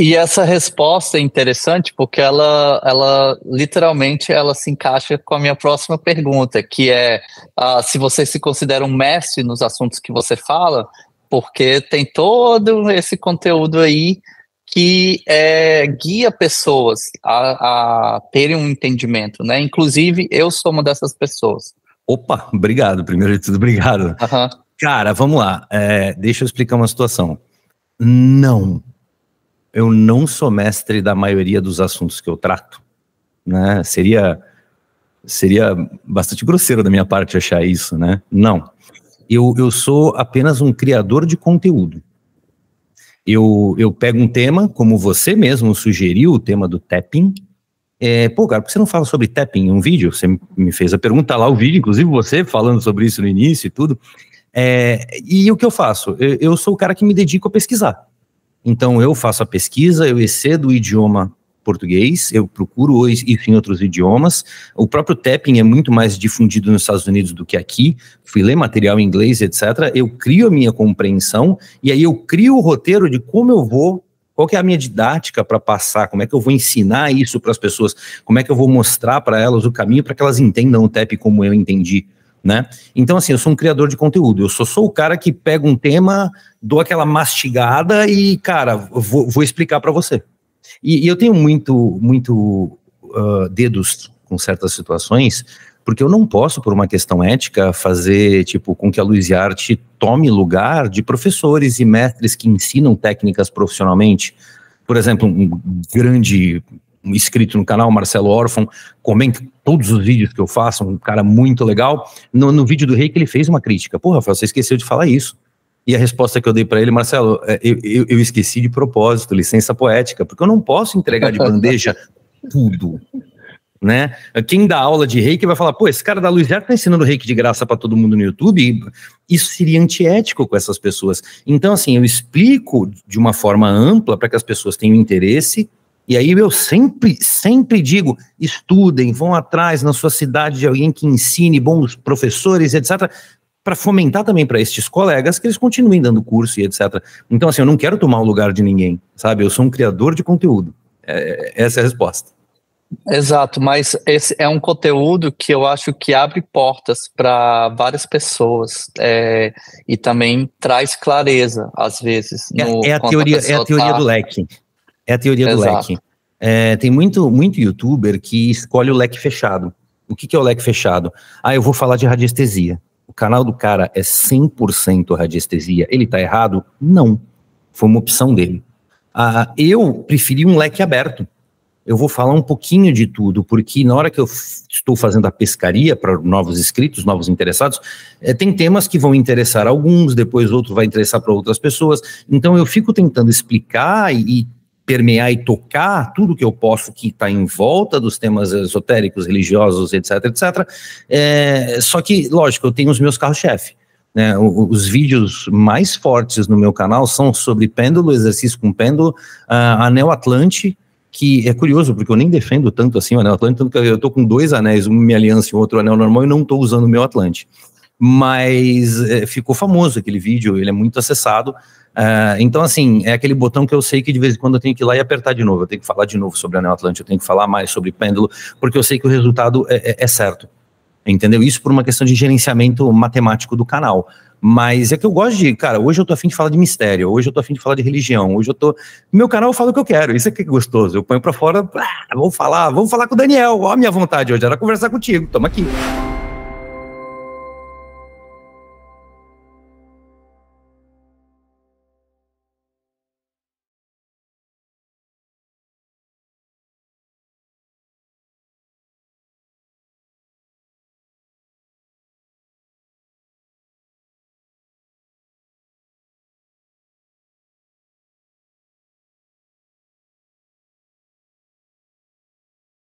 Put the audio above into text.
E essa resposta é interessante porque ela, ela literalmente ela se encaixa com a minha próxima pergunta, que é uh, se você se considera um mestre nos assuntos que você fala, porque tem todo esse conteúdo aí que é, guia pessoas a, a terem um entendimento, né? Inclusive, eu sou uma dessas pessoas. Opa, obrigado. Primeiro de tudo, obrigado. Uhum. Cara, vamos lá. É, deixa eu explicar uma situação. Não, eu não sou mestre da maioria dos assuntos que eu trato. Né? Seria, seria bastante grosseiro da minha parte achar isso, né? Não. Eu, eu sou apenas um criador de conteúdo. Eu, eu pego um tema, como você mesmo sugeriu, o tema do tapping. É, pô, cara, por que você não fala sobre tapping em um vídeo? Você me fez a pergunta lá, o vídeo, inclusive você falando sobre isso no início e tudo. É, e o que eu faço? Eu, eu sou o cara que me dedico a pesquisar. Então eu faço a pesquisa, eu excedo o idioma português, eu procuro isso em outros idiomas. O próprio tapping é muito mais difundido nos Estados Unidos do que aqui. Fui ler material em inglês, etc. Eu crio a minha compreensão e aí eu crio o roteiro de como eu vou qual que é a minha didática para passar? Como é que eu vou ensinar isso para as pessoas? Como é que eu vou mostrar para elas o caminho para que elas entendam o TAP como eu entendi? Né? Então, assim, eu sou um criador de conteúdo. Eu só sou o cara que pega um tema, dou aquela mastigada e, cara, vou, vou explicar para você. E, e, eu tenho muito, muito uh, dedos com certas situações, porque eu não posso, por uma questão ética, fazer, tipo, com que a Luz e Arte tome lugar de professores e mestres que ensinam técnicas profissionalmente. Por exemplo, um grande inscrito no canal, Marcelo Orfon, comenta todos os vídeos que eu faço, um cara muito legal. No, no vídeo do rei que ele fez uma crítica. Pô, Rafael, você esqueceu de falar isso. E a resposta que eu dei para ele, Marcelo, é, eu, eu, eu, esqueci de propósito, licença poética, porque eu não posso entregar de bandeja tudo. Né? Quem dá aula de reiki vai falar, pô, esse cara da Luz já está ensinando reiki de graça para todo mundo no YouTube. Isso seria antiético com essas pessoas. Então, assim, eu explico de uma forma ampla para que as pessoas tenham interesse. E aí eu sempre, sempre digo, estudem, vão atrás na sua cidade de alguém que ensine, bons professores, etc para fomentar também para estes colegas que eles continuem dando curso e etc. Então, assim, eu não quero tomar o lugar de ninguém, sabe? Eu sou um criador de conteúdo. É, essa é a resposta. Exato, mas esse é um conteúdo que eu acho que abre portas para várias pessoas é, e também traz clareza, às vezes. É, é, a teoria, a é a teoria tá... do leque. É a teoria Exato. do leque. É, tem muito, muito youtuber que escolhe o leque fechado. O que, que é o leque fechado? Ah, eu vou falar de radiestesia o canal do cara é 100% radiestesia, ele está errado? Não. Foi uma opção dele. Ah, eu preferi um leque aberto. Eu vou falar um pouquinho de tudo, porque na hora que eu estou fazendo a pescaria para novos inscritos, novos interessados, é, tem temas que vão interessar alguns, depois outro vai interessar para outras pessoas. Então eu fico tentando explicar e, e permear e tocar tudo que eu posso que está em volta dos temas esotéricos, religiosos, etc, etc. É, só que, lógico, eu tenho os meus carros-chefe. Né, os vídeos mais fortes no meu canal são sobre pêndulo, exercício com pêndulo, uh, anel Atlante, que é curioso, porque eu nem defendo tanto assim o anel Atlante, tanto que eu estou com dois anéis, um minha aliança e outro anel normal, e não estou usando o meu Atlante. Mas é, ficou famoso aquele vídeo, ele é muito acessado, Uh, então, assim, é aquele botão que eu sei que de vez em quando eu tenho que ir lá e apertar de novo. Eu tenho que falar de novo sobre Anel Atlântico, eu tenho que falar mais sobre pêndulo, porque eu sei que o resultado é, é, é, certo. Entendeu? Isso por uma questão de gerenciamento matemático do canal. Mas é que eu gosto de, cara, hoje eu tô afim de falar de mistério, hoje eu tô afim de falar de religião, hoje eu tô. Meu canal eu falo o que eu quero, isso é que é gostoso. Eu ponho pra fora, ah, vamos falar, vamos falar com o Daniel, ó a minha vontade hoje, era conversar contigo, tamo aqui.